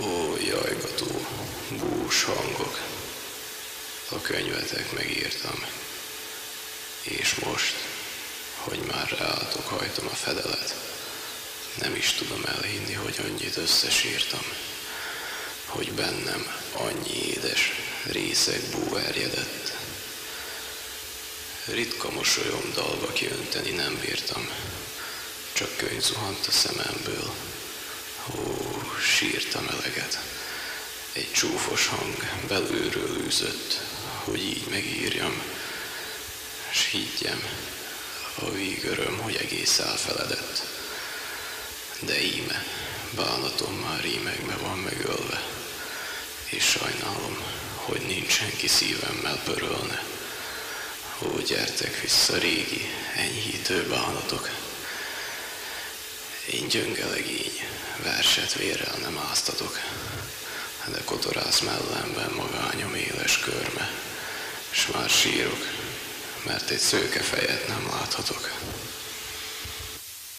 Ó, jajgató, bús hangok, a könyvetek megírtam, és most, hogy már ráálltok, hajtom a fedelet, nem is tudom elhinni, hogy annyit összesírtam, hogy bennem annyi édes részek bú erjedett. Ritka mosolyom dalba kiönteni nem bírtam, csak könyv zuhant a szememből. Sírtam eleget. Egy csúfos hang belülről űzött, hogy így megírjam, s higgyem, a vígöröm, hogy egész elfeledett. De íme, bánatom már ímegbe van megölve, és sajnálom, hogy nincs senki szívemmel pörölne. Ó, gyertek vissza régi, enyhítő bánatok. Én gyönge legény, verset vérrel nem áztatok, de kotorász mellemben magányom éles körme, s már sírok, mert egy szőke fejet nem láthatok.